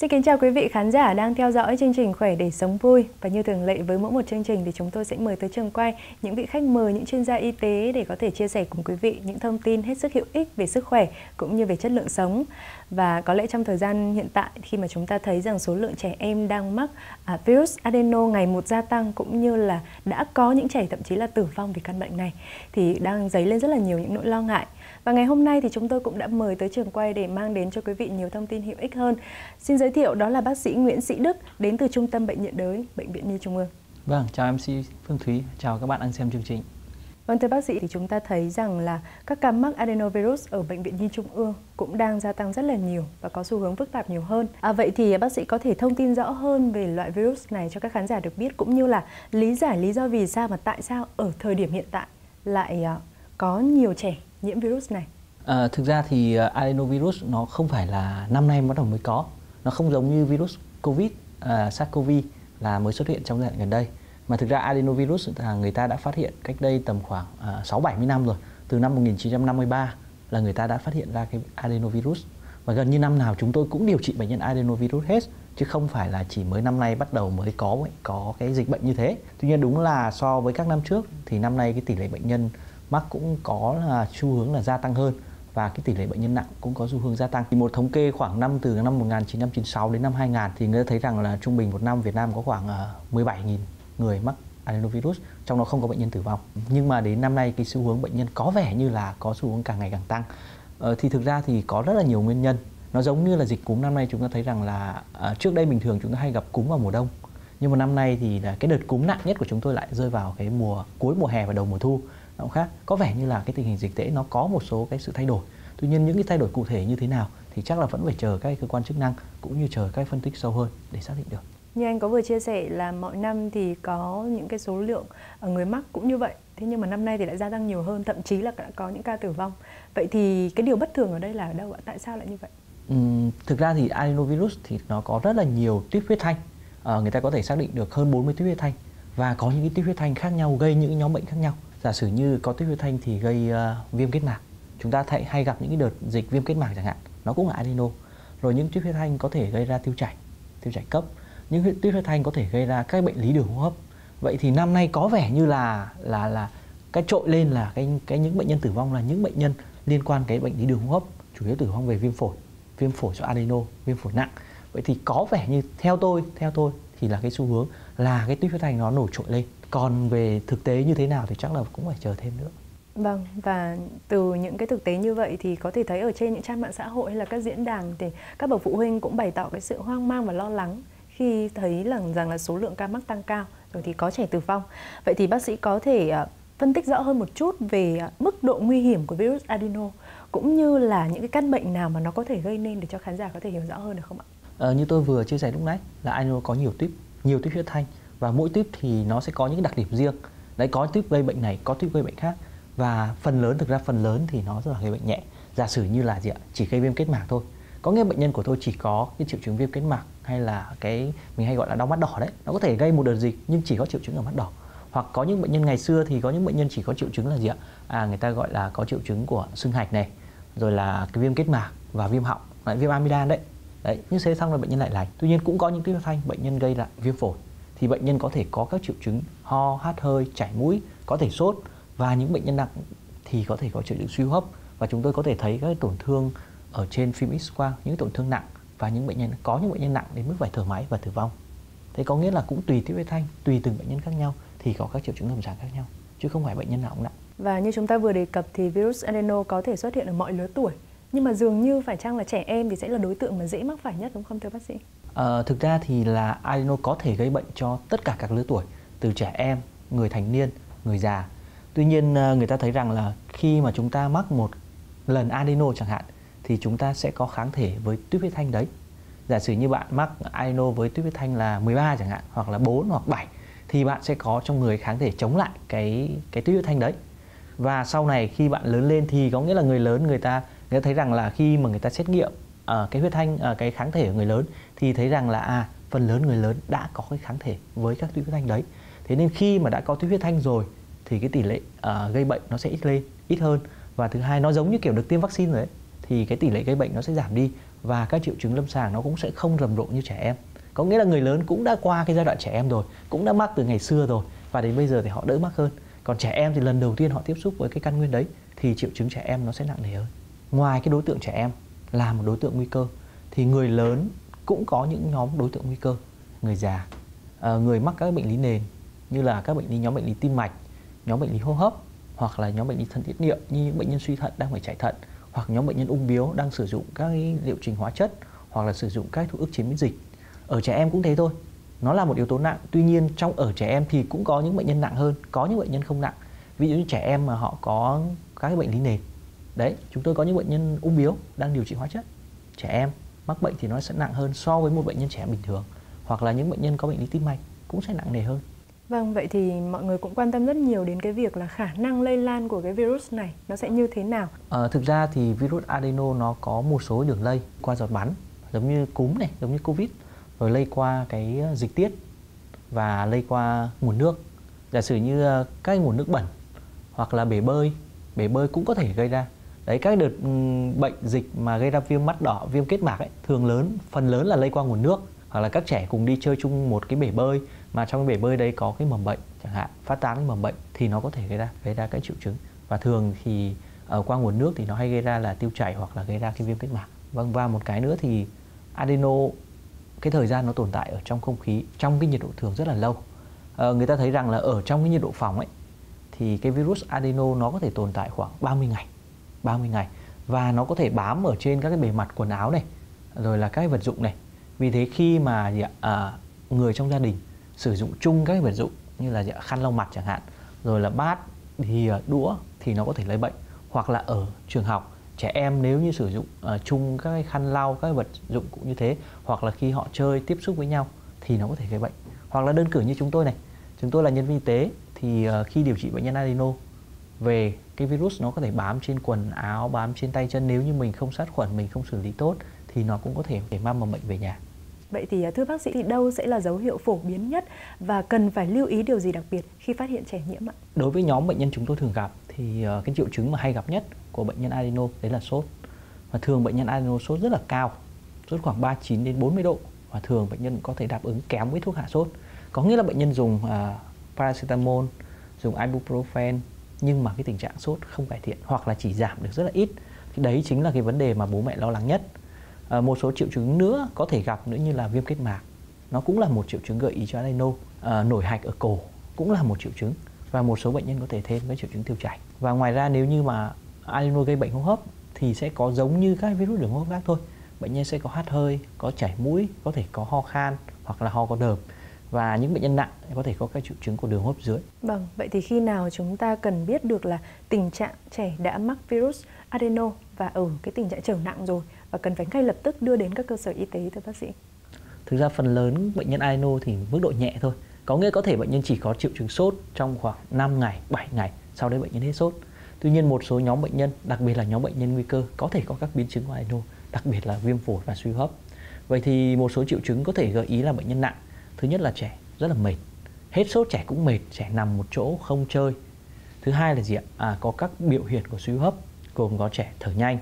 Xin kính chào quý vị khán giả đang theo dõi chương trình Khỏe để sống vui và như thường lệ với mỗi một chương trình thì chúng tôi sẽ mời tới trường quay những vị khách mời những chuyên gia y tế để có thể chia sẻ cùng quý vị những thông tin hết sức hữu ích về sức khỏe cũng như về chất lượng sống. Và có lẽ trong thời gian hiện tại khi mà chúng ta thấy rằng số lượng trẻ em đang mắc à, virus adeno ngày một gia tăng cũng như là đã có những trẻ thậm chí là tử vong vì căn bệnh này thì đang dấy lên rất là nhiều những nỗi lo ngại. Và ngày hôm nay thì chúng tôi cũng đã mời tới trường quay để mang đến cho quý vị nhiều thông tin hữu ích hơn. Xin giới thiệu đó là bác sĩ Nguyễn Sĩ Đức đến từ Trung tâm Bệnh nhiệt đới, Bệnh viện Nhi Trung ương. Vâng, chào MC Phương Thúy, chào các bạn đang xem chương trình. Vâng thưa bác sĩ thì chúng ta thấy rằng là các ca mắc adenovirus ở bệnh viện Nhi Trung ương cũng đang gia tăng rất là nhiều và có xu hướng phức tạp nhiều hơn. À, vậy thì bác sĩ có thể thông tin rõ hơn về loại virus này cho các khán giả được biết cũng như là lý giải lý do vì sao mà tại sao ở thời điểm hiện tại lại uh, có nhiều trẻ nhiễm virus này? À, thực ra thì à, adenovirus nó không phải là năm nay bắt đầu mới có, nó không giống như virus covid, uh, SARS-CoV là mới xuất hiện trong giai đoạn gần đây mà thực ra adenovirus là người ta đã phát hiện cách đây tầm khoảng uh, 6 70 năm rồi. Từ năm 1953 là người ta đã phát hiện ra cái adenovirus và gần như năm nào chúng tôi cũng điều trị bệnh nhân adenovirus hết chứ không phải là chỉ mới năm nay bắt đầu mới có có cái dịch bệnh như thế. Tuy nhiên đúng là so với các năm trước thì năm nay cái tỷ lệ bệnh nhân mắc cũng có là xu hướng là gia tăng hơn và cái tỷ lệ bệnh nhân nặng cũng có xu hướng gia tăng. Thì một thống kê khoảng năm từ năm 1996 đến năm 2000 thì người ta thấy rằng là trung bình một năm Việt Nam có khoảng ờ, 17.000 người mắc adenovirus trong đó không có bệnh nhân tử vong. Nhưng mà đến năm nay cái xu hướng bệnh nhân có vẻ như là có xu hướng càng ngày càng tăng. Ờ, thì thực ra thì có rất là nhiều nguyên nhân. Nó giống như là dịch cúm năm nay chúng ta thấy rằng là uh, trước đây bình thường chúng ta hay gặp cúm vào mùa đông. Nhưng mà năm nay thì là cái đợt cúm nặng nhất của chúng tôi lại rơi vào cái mùa cuối mùa hè và đầu mùa thu nó cũng khác. Có vẻ như là cái tình hình dịch tễ nó có một số cái sự thay đổi. Tuy nhiên những cái thay đổi cụ thể như thế nào thì chắc là vẫn phải chờ các cơ quan chức năng cũng như chờ các phân tích sâu hơn để xác định được. Như anh có vừa chia sẻ là mọi năm thì có những cái số lượng người mắc cũng như vậy. Thế nhưng mà năm nay thì lại gia tăng nhiều hơn thậm chí là đã có những ca tử vong. Vậy thì cái điều bất thường ở đây là ở đâu ạ? Tại sao lại như vậy? Ừ, thực ra thì adenovirus thì nó có rất là nhiều tuyết huyết thanh. À, người ta có thể xác định được hơn 40 tuyết huyết thanh. Và có những cái tuyết huyết thanh khác nhau gây những nhóm bệnh khác nhau giả sử như có tuyết huyết thanh thì gây uh, viêm kết mạc. Chúng ta thấy hay gặp những cái đợt dịch viêm kết mạc chẳng hạn nó cũng là adeno. Rồi những tuyết huyết thanh có thể gây ra tiêu chảy tiêu chảy cấp. Những tuyết huyết thanh có thể gây ra các bệnh lý đường hô hấp. Vậy thì năm nay có vẻ như là là là cái trội lên là cái cái những bệnh nhân tử vong là những bệnh nhân liên quan cái bệnh lý đường hô hấp chủ yếu tử vong về viêm phổi viêm phổi do adeno viêm phổi nặng. Vậy thì có vẻ như theo tôi theo tôi thì là cái xu hướng là cái tuyết huyết thanh nó nổi trội lên còn về thực tế như thế nào thì chắc là cũng phải chờ thêm nữa Vâng, và từ những cái thực tế như vậy thì có thể thấy ở trên những trang mạng xã hội hay là các diễn đàn thì các bậc phụ huynh cũng bày tỏ cái sự hoang mang và lo lắng khi thấy rằng rằng là số lượng ca mắc tăng cao rồi thì có trẻ tử vong. Vậy thì bác sĩ có thể uh, phân tích rõ hơn một chút về uh, mức độ nguy hiểm của virus adeno cũng như là những cái căn bệnh nào mà nó có thể gây nên để cho khán giả có thể hiểu rõ hơn được không ạ? Ờ, như tôi vừa chia sẻ lúc nãy là adeno có nhiều tuyếp, nhiều tuyếp huyết thanh và mỗi tuyếp thì nó sẽ có những đặc điểm riêng. Đấy, có tuyếp gây bệnh này, có tuyếp gây bệnh khác. Và phần lớn, thực ra phần lớn thì nó rất là gây bệnh nhẹ. Giả sử như là gì ạ? Chỉ gây viêm kết mạc thôi. Có nghĩa bệnh nhân của tôi chỉ có cái triệu chứng viêm kết mạc hay là cái mình hay gọi là đau mắt đỏ đấy. Nó có thể gây một đợt dịch nhưng chỉ có triệu chứng ở mắt đỏ. Hoặc có những bệnh nhân ngày xưa thì có những bệnh nhân chỉ có triệu chứng là gì ạ? À người ta gọi là có triệu chứng của sưng hạch này, rồi là cái viêm kết mạc và viêm họng, lại viêm amidan đấy. Đấy, như thế xong là bệnh nhân lại lành. Tuy nhiên cũng có những cái thanh, bệnh nhân gây lại viêm phổi thì bệnh nhân có thể có các triệu chứng ho, hát hơi, chảy mũi, có thể sốt và những bệnh nhân nặng thì có thể có triệu chứng suy hô hấp và chúng tôi có thể thấy các tổn thương ở trên phim X quang những tổn thương nặng và những bệnh nhân có những bệnh nhân nặng đến mức phải thở máy và tử vong. Thế có nghĩa là cũng tùy tiếp thanh, tùy từng bệnh nhân khác nhau thì có các triệu chứng lâm sàng khác nhau chứ không phải bệnh nhân nào cũng nặng. Và như chúng ta vừa đề cập thì virus adeno có thể xuất hiện ở mọi lứa tuổi nhưng mà dường như phải chăng là trẻ em thì sẽ là đối tượng mà dễ mắc phải nhất đúng không thưa bác sĩ? À, thực ra thì là adeno có thể gây bệnh cho tất cả các lứa tuổi, từ trẻ em, người thành niên, người già. Tuy nhiên ờ, người ta thấy rằng là khi mà chúng ta mắc một lần adeno chẳng hạn thì chúng ta sẽ có kháng thể với tuyết huyết thanh đấy. Giả sử như bạn mắc adeno với tuyết huyết thanh là 13 chẳng hạn hoặc là 4 hoặc 7 thì bạn sẽ có trong người kháng thể chống lại cái cái tuyết huyết thanh đấy. Và sau này khi bạn lớn lên thì có nghĩa là người lớn người ta người ta thấy rằng là khi mà người ta xét nghiệm uh, cái huyết thanh uh, cái kháng thể ở người lớn thì thấy rằng là à phần lớn người lớn đã có cái kháng thể với các tuyết huyết thanh đấy. Thế nên khi mà đã có tuyết huyết thanh rồi thì cái tỷ lệ uh, gây bệnh nó sẽ ít lên ít hơn. Và thứ hai nó giống như kiểu được tiêm vaccine rồi ấy, thì cái tỷ lệ gây bệnh nó sẽ giảm đi và các triệu chứng lâm sàng nó cũng sẽ không rầm rộ như trẻ em. Có nghĩa là người lớn cũng đã qua cái giai đoạn trẻ em rồi cũng đã mắc từ ngày xưa rồi và đến bây giờ thì họ đỡ mắc hơn. Còn trẻ em thì lần đầu tiên họ tiếp xúc với cái căn nguyên đấy thì triệu chứng trẻ em nó sẽ nặng nề hơn. Ngoài cái đối tượng trẻ em là một đối tượng nguy cơ. Thì người lớn cũng có những nhóm đối tượng nguy cơ. Người già ờ, người mắc các bệnh lý nền như là các bệnh lý, nhóm bệnh lý tim mạch, nhóm bệnh lý hô hấp hoặc là nhóm bệnh lý thận tiết niệu như những bệnh nhân suy thận đang phải chạy thận hoặc nhóm bệnh nhân ung biếu đang sử dụng các liệu trình hóa chất hoặc là sử dụng các thuốc ức chế miễn dịch. Ở trẻ em cũng thế thôi. Nó là một yếu tố nặng. Tuy nhiên, trong ở trẻ em thì cũng có những bệnh nhân nặng hơn, có những bệnh nhân không nặng. Ví dụ như trẻ em mà họ có các bệnh lý nền đấy chúng tôi có những bệnh nhân ung biếu đang điều trị hóa chất trẻ em mắc bệnh thì nó sẽ nặng hơn so với một bệnh nhân trẻ bình thường hoặc là những bệnh nhân có bệnh lý tim mạch cũng sẽ nặng nề hơn Vâng, vậy thì mọi người cũng quan tâm rất nhiều đến cái việc là khả năng lây lan của cái virus này nó sẽ như thế nào? À, thực ra thì virus adeno nó có một số đường lây qua giọt bắn giống như cúm này, giống như covid rồi lây qua cái ờ, dịch tiết và lây qua nguồn nước. Giả sử như ờ, các nguồn nước bẩn hoặc là bể bơi, bể bơi cũng có thể gây ra. Đấy các đợt ừ, bệnh dịch mà gây ra viêm mắt đỏ, viêm kết mạc ấy, thường lớn phần lớn là lây qua nguồn nước hoặc là các trẻ cùng đi chơi chung một cái bể bơi mà trong cái bể bơi đấy có cái mầm bệnh chẳng hạn phát tán cái mầm bệnh thì nó có thể gây ra gây ra cái triệu chứng. Và thường thì ở qua nguồn nước thì nó hay gây ra là tiêu chảy hoặc là gây ra cái viêm kết mạc. Vâng và một cái nữa thì adeno cái thời gian nó tồn tại ở trong không khí trong cái nhiệt độ thường rất là lâu. À, người ta thấy rằng là ở trong cái nhiệt độ phòng ấy thì cái virus adeno nó có thể tồn tại khoảng 30 ngày. 30 ngày. Và nó có thể bám ở trên các cái bề mặt quần áo này rồi là các cái vật dụng này. Vì thế khi mà gì ạ, à, người trong gia đình sử dụng chung các cái vật dụng như là khăn lau mặt chẳng hạn rồi là bát thì đũa thì nó có thể lấy bệnh. Hoặc là ở trường học trẻ em nếu như sử dụng uh, chung các cái khăn lau các vật dụng cũng như thế hoặc là khi họ chơi tiếp xúc với nhau thì nó có thể gây bệnh. Hoặc là đơn cử như chúng tôi này chúng tôi là nhân viên y tế thì uh, khi điều trị bệnh nhân adeno về cái virus nó có thể bám trên quần áo bám trên tay chân nếu như mình không sát khuẩn mình không xử lý tốt thì nó cũng có thể để mang mầm bệnh về nhà Vậy thì à, thưa bác sĩ thì đâu sẽ là dấu hiệu phổ biến nhất và cần phải lưu ý điều gì đặc biệt khi phát hiện trẻ nhiễm ạ? Đối với nhóm bệnh nhân chúng tôi thường gặp thì ờ, cái triệu chứng mà hay gặp nhất của bệnh nhân adeno đấy là sốt. Và thường bệnh nhân adeno sốt rất là cao, sốt khoảng 39 đến 40 độ và thường bệnh nhân có thể đáp ứng kém với thuốc hạ sốt. Có nghĩa là bệnh nhân dùng uh, paracetamol, dùng ibuprofen nhưng mà cái tình trạng sốt không cải thiện hoặc là chỉ giảm được rất là ít. Đấy chính là cái vấn đề mà bố mẹ lo lắng nhất. À, một số triệu chứng nữa có thể gặp nữa như là viêm kết mạc. Nó cũng là một triệu chứng gợi ý cho adeno. À, nổi hạch ở cổ cũng là một triệu chứng và một số bệnh nhân có thể thêm các triệu chứng tiêu chảy. Và ngoài ra nếu như mà adeno gây bệnh hô hấp thì sẽ có giống như các virus đường hô hấp khác thôi. Bệnh nhân sẽ có hát hơi có chảy mũi có thể có ho khan hoặc là ho có đờm và những bệnh nhân nặng có thể có các triệu chứng của đường hô hấp dưới. Vâng, vậy thì khi nào chúng ta cần biết được là tình trạng trẻ đã mắc virus adeno và ở cái tình trạng trở nặng rồi và cần phải ngay lập tức đưa đến các cơ sở y tế thưa bác sĩ? Thực ra phần lớn bệnh nhân adeno thì mức độ nhẹ thôi. Có nghĩa có thể bệnh nhân chỉ có triệu chứng sốt trong khoảng 5 ngày, 7 ngày, sau đấy bệnh nhân hết sốt. Tuy nhiên một số nhóm bệnh nhân, đặc biệt là nhóm bệnh nhân nguy cơ có thể có các biến chứng của adeno, đặc biệt là viêm phổi và suy hấp. Vậy thì một số triệu chứng có thể gợi ý là bệnh nhân nặng. Thứ nhất là trẻ rất là mệt. Hết sốt trẻ cũng mệt, trẻ nằm một chỗ không chơi. Thứ hai là gì ạ? À, có các biểu hiện của suy hấp gồm có trẻ thở nhanh,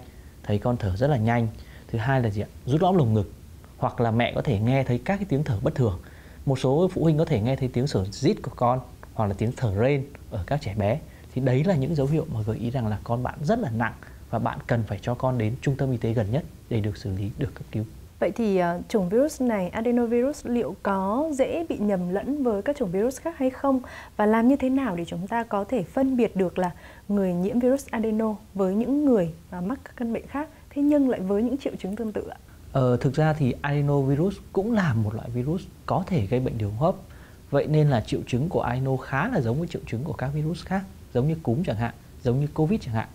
thấy con thở rất là nhanh thứ hai là gì ạ rút lõm lồng ngực hoặc là mẹ có thể nghe thấy các cái tiếng thở bất thường một số phụ huynh có thể nghe thấy tiếng thở rít của con hoặc là tiếng thở rên ở các trẻ bé thì đấy là những dấu hiệu mà gợi ý rằng là con bạn rất là nặng và bạn cần phải cho con đến trung tâm y tế gần nhất để được xử lý được cấp cứu Vậy thì uh, chủng virus này, adenovirus liệu có dễ bị nhầm lẫn với các chủng virus khác hay không? Và làm như thế nào để chúng ta có thể phân biệt được là người nhiễm virus adeno với những người mà mắc các căn bệnh khác, thế nhưng lại với những triệu chứng tương tự ạ? Ờ, thực ra thì adenovirus cũng là một loại virus có thể gây bệnh đường hô hấp. Vậy nên là triệu chứng của adeno khá là giống với triệu chứng của các virus khác, giống như cúm chẳng hạn, giống như covid chẳng hạn.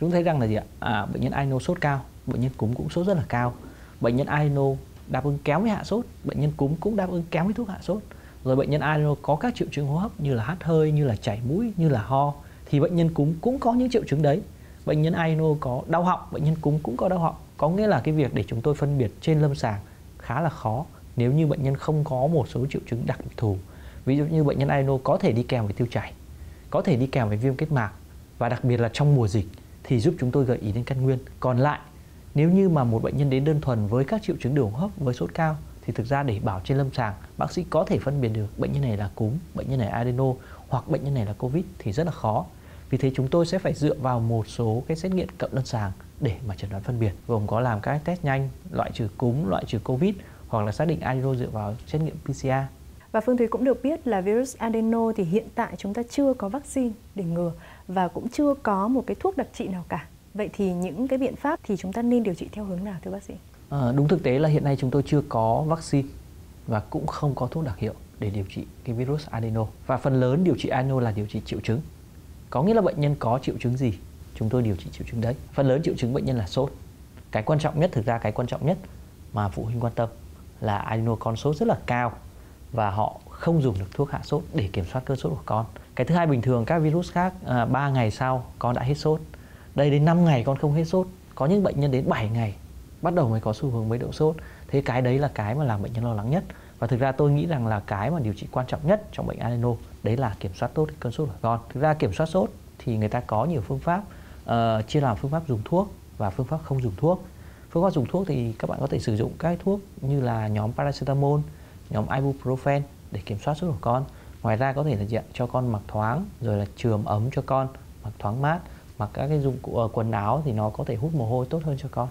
Chúng thấy rằng là gì ạ? À, bệnh nhân adeno sốt cao, bệnh nhân cúm cũng sốt rất là cao bệnh nhân adeno đáp ứng kém với hạ sốt. Bệnh nhân cúm cũng đáp ứng kém với thuốc hạ sốt. Rồi bệnh nhân adeno có các triệu chứng hô hấp như là hắt hơi, như là chảy mũi, như là ho. Thì bệnh nhân cúm cũng có những triệu chứng đấy. Bệnh nhân adeno có đau họng, bệnh nhân cúm cũng có đau họng. Có nghĩa là cái việc để chúng tôi phân biệt trên lâm sàng khá là khó nếu như bệnh nhân không có một số triệu chứng đặc biệt thù. Ví dụ như bệnh nhân adeno có thể đi kèm với tiêu chảy, có thể đi kèm với viêm kết mạc và đặc biệt là trong mùa dịch thì giúp chúng tôi gợi ý đến căn nguyên. Còn lại nếu như mà một bệnh nhân đến đơn thuần với các triệu chứng đường hô hấp với sốt cao thì thực ra để bảo trên lâm sàng bác sĩ có thể phân biệt được bệnh nhân này là cúm, bệnh nhân này adeno hoặc bệnh nhân này là covid thì rất là khó. Vì thế chúng tôi sẽ phải dựa vào một số cái xét nghiệm cận lâm sàng để mà chẩn đoán phân biệt gồm có làm các test nhanh loại trừ cúm, loại trừ covid hoặc là xác định adeno dựa vào xét nghiệm PCR. Và Phương Thúy cũng được biết là virus adeno thì hiện tại chúng ta chưa có vaccine để ngừa và cũng chưa có một cái thuốc đặc trị nào cả. Vậy thì những cái biện pháp thì chúng ta nên điều trị theo hướng nào thưa bác sĩ? À, đúng thực tế là hiện nay chúng tôi chưa có vaccine và cũng không có thuốc đặc hiệu để điều trị cái virus adeno. Và phần lớn điều trị adeno là điều trị triệu chứng. Có nghĩa là bệnh nhân có triệu chứng gì, chúng tôi điều trị triệu chứng đấy. Phần lớn triệu chứng bệnh nhân là sốt. Cái quan trọng nhất thực ra cái quan trọng nhất mà phụ huynh quan tâm là adeno con sốt rất là cao và họ không dùng được thuốc hạ sốt để kiểm soát cơn sốt của con. Cái thứ hai bình thường các virus khác à, 3 ngày sau con đã hết sốt. Đây đến 5 ngày con không hết sốt. Có những bệnh nhân đến 7 ngày bắt đầu mới có xu hướng mấy độ sốt. Thế cái đấy là cái mà làm bệnh nhân lo lắng nhất. Và thực ra tôi nghĩ rằng là cái mà điều trị quan trọng nhất trong bệnh adeno đấy là kiểm soát tốt cơn sốt của con. Thực ra kiểm soát sốt thì người ta có nhiều phương pháp uh, chia làm phương pháp dùng thuốc và phương pháp không dùng thuốc. Phương pháp dùng thuốc thì các bạn có thể sử dụng các thuốc như là nhóm paracetamol, nhóm ibuprofen để kiểm soát sốt của con. Ngoài ra có thể là dạng cho con mặc thoáng rồi là trường ấm cho con, mặc thoáng mát, mặc các cái dụng cụ ờ, quần áo thì nó có thể hút mồ hôi tốt hơn cho con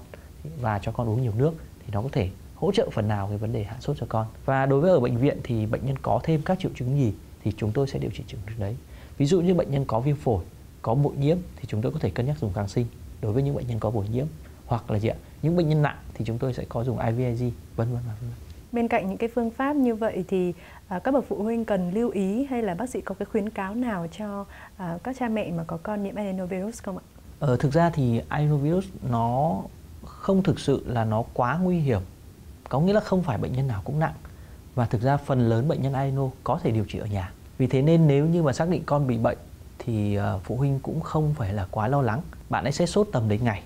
và cho con uống nhiều nước thì nó có thể hỗ trợ phần nào cái vấn đề hạ sốt cho con. Và đối với ở bệnh viện thì bệnh nhân có thêm các triệu chứng gì thì chúng tôi sẽ điều trị triệu chứng đấy. Ví dụ như bệnh nhân có viêm phổi, có bội nhiễm thì chúng tôi có thể cân nhắc dùng kháng sinh đối với những bệnh nhân có bội nhiễm hoặc là gì ạ? Những bệnh nhân nặng thì chúng tôi sẽ có dùng IVIG vân vân và vân vân. Bên cạnh những cái phương pháp như vậy thì à, các bậc phụ huynh cần lưu ý hay là bác sĩ có cái khuyến cáo nào cho à, các cha mẹ mà có con nhiễm adenovirus không ạ? Ờ, thực ra thì adenovirus nó không thực sự là nó quá nguy hiểm. Có nghĩa là không phải bệnh nhân nào cũng nặng. Và thực ra phần lớn bệnh nhân adeno có thể điều trị ở nhà. Vì thế nên nếu như mà xác định con bị bệnh thì à, phụ huynh cũng không phải là quá lo lắng. Bạn ấy sẽ sốt tầm đến ngày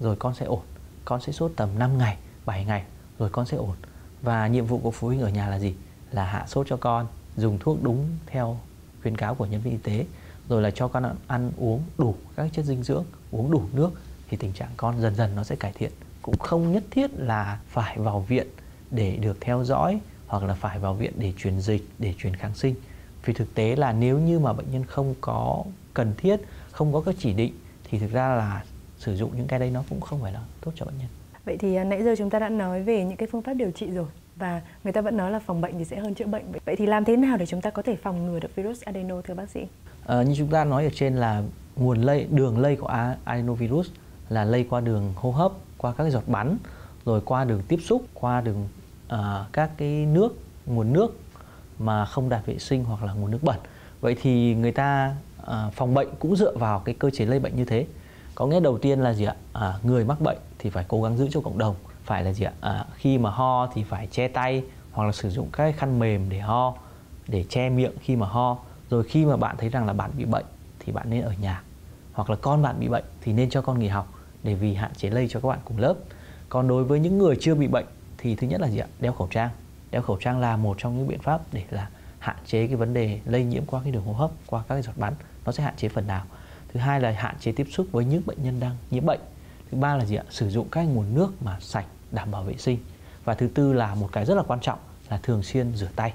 rồi con sẽ ổn. Con sẽ sốt tầm 5 ngày 7 ngày rồi con sẽ ổn và nhiệm vụ của phụ huynh ở nhà là gì? Là hạ sốt cho con, dùng thuốc đúng theo khuyến cáo của nhân viên y tế, rồi là cho con ăn uống đủ các chất dinh dưỡng, uống đủ nước, thì tình trạng con dần dần nó sẽ cải thiện. Cũng không nhất thiết là phải vào viện để được theo dõi, hoặc là phải vào viện để truyền dịch, để truyền kháng sinh. Vì thực tế là nếu như mà bệnh nhân không có cần thiết, không có các chỉ định, thì thực ra là sử dụng những cái đấy nó cũng không phải là tốt cho bệnh nhân vậy thì à, nãy giờ chúng ta đã nói về những cái phương pháp điều trị rồi và người ta vẫn nói là phòng bệnh thì sẽ hơn chữa bệnh. Vậy thì làm thế nào để chúng ta có thể phòng ngừa được virus adeno thưa bác sĩ? À, như chúng ta nói ở trên là nguồn lây đường lây của adenovirus là lây qua đường hô hấp qua các cái giọt bắn rồi qua đường tiếp xúc qua đường uh, các cái nước nguồn nước mà không đạt vệ sinh hoặc là nguồn nước bẩn. Vậy thì người ta uh, phòng bệnh cũng dựa vào cái cơ chế lây bệnh như thế. Có nghĩa đầu tiên là gì ạ? À, người mắc bệnh thì phải cố gắng giữ cho cộng đồng. Phải là gì ạ? À, khi mà ho thì phải che tay hoặc là sử dụng các khăn mềm để ho để che miệng khi mà ho. Rồi khi mà bạn thấy rằng là bạn bị bệnh thì bạn nên ở nhà. Hoặc là con bạn bị bệnh thì nên cho con nghỉ học để vì hạn chế lây cho các bạn cùng lớp. Còn đối với những người chưa bị bệnh thì thứ nhất là gì ạ? Đeo khẩu trang. Đeo khẩu trang là một trong những biện pháp để là hạn chế cái vấn đề lây nhiễm qua cái đường hô hấp qua các cái giọt bắn. Nó sẽ hạn chế phần nào. Thứ hai là hạn chế tiếp xúc với những bệnh nhân đang nhiễm bệnh thứ ba là gì ạ? Sử dụng các nguồn nước mà sạch đảm bảo vệ sinh. Và thứ tư là một cái rất là quan trọng là thường xuyên rửa tay.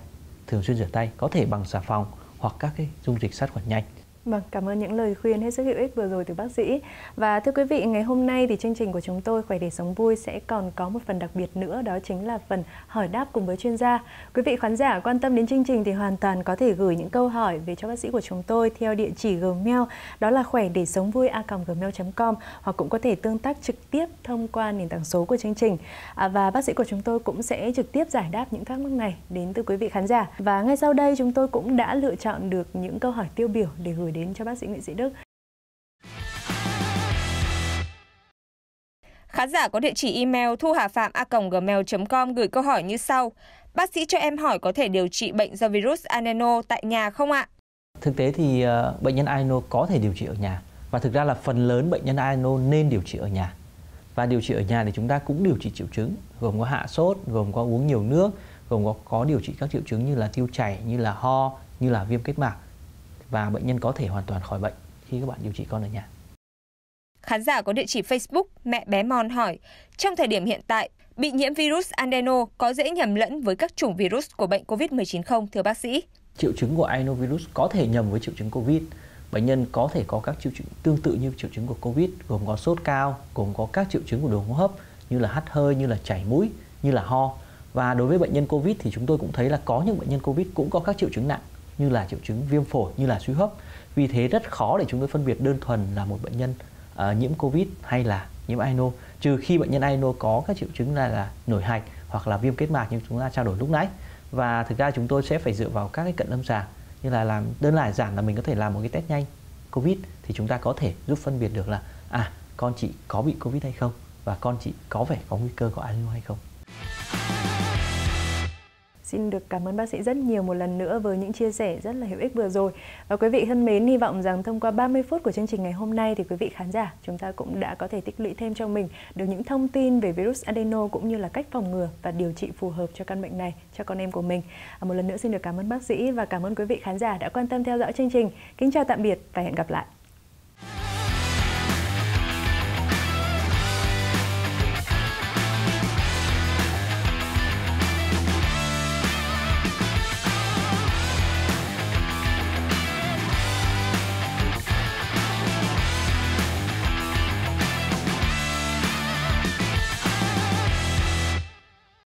Thường xuyên rửa tay có thể bằng xà phòng hoặc các cái dung dịch sát khuẩn nhanh. Vâng, cảm ơn những lời khuyên hết sức hữu ích vừa rồi từ bác sĩ. Và thưa quý vị, ngày hôm nay thì chương trình của chúng tôi Khỏe để sống vui sẽ còn có một phần đặc biệt nữa đó chính là phần hỏi đáp cùng với chuyên gia. Quý vị khán giả quan tâm đến chương trình thì hoàn toàn có thể gửi những câu hỏi về cho bác sĩ của chúng tôi theo địa chỉ Gmail đó là khỏe để sống vui a gmail.com hoặc cũng có thể tương tác trực tiếp thông qua nền tảng số của chương trình. À, và bác sĩ của chúng tôi cũng sẽ trực tiếp giải đáp những thắc mắc này đến từ quý vị khán giả. Và ngay sau đây chúng tôi cũng đã lựa chọn được những câu hỏi tiêu biểu để gửi đến cho bác sĩ Nguyễn Sĩ Đức. Khán giả có địa chỉ email thu hà phạm a.gmail.com gửi câu hỏi như sau. Bác sĩ cho em hỏi có thể điều trị bệnh do virus adeno tại nhà không ạ? Thực tế thì uh, bệnh nhân adeno có thể điều trị ở nhà và thực ra là phần lớn bệnh nhân adeno nên điều trị ở nhà. Và điều trị ở nhà thì chúng ta cũng điều trị triệu chứng gồm có hạ sốt, gồm có uống nhiều nước, gồm có có điều trị các triệu chứng như là tiêu chảy, như là ho, như là viêm kết mạc và bệnh nhân có thể hoàn toàn khỏi bệnh khi các bạn điều trị con ở nhà. Khán giả có địa chỉ Facebook Mẹ bé Mòn hỏi, trong thời điểm hiện tại, bị nhiễm virus adeno có dễ nhầm lẫn với các chủng virus của bệnh COVID-19 không, thưa bác sĩ? Triệu chứng của adenovirus có thể nhầm với triệu chứng COVID. Bệnh nhân có thể có các triệu chứng tương tự như triệu chứng của COVID, gồm có sốt cao, gồm có các triệu chứng của đường hô hấp như là hắt hơi, như là chảy mũi, như là ho. Và đối với bệnh nhân COVID thì chúng tôi cũng thấy là có những bệnh nhân COVID cũng có các triệu chứng nặng như là triệu chứng viêm phổi, như là suy hấp. Vì thế rất khó để chúng tôi phân biệt đơn thuần là một bệnh nhân uh, nhiễm COVID hay là nhiễm AINO trừ khi bệnh nhân AINO có các triệu chứng là, là nổi hạch hoặc là viêm kết mạc như chúng ta trao đổi lúc nãy. Và thực ra chúng tôi sẽ phải dựa vào các cái cận lâm sàng như là làm đơn giản giản là mình có thể làm một cái test nhanh covid thì chúng ta có thể giúp phân biệt được là à con chị có bị covid hay không? Và con chị có vẻ có nguy cơ có adeno hay không? Xin được cảm ơn bác sĩ rất nhiều một lần nữa với những chia sẻ rất là hữu ích vừa rồi. Và quý vị thân mến, hy vọng rằng thông qua 30 phút của chương trình ngày hôm nay thì quý vị khán giả chúng ta cũng đã có thể tích lũy thêm cho mình được những thông tin về virus adeno cũng như là cách phòng ngừa và điều trị phù hợp cho căn bệnh này cho con em của mình. À, một lần nữa xin được cảm ơn bác sĩ và cảm ơn quý vị khán giả đã quan tâm theo dõi chương trình. Kính chào tạm biệt và hẹn gặp lại.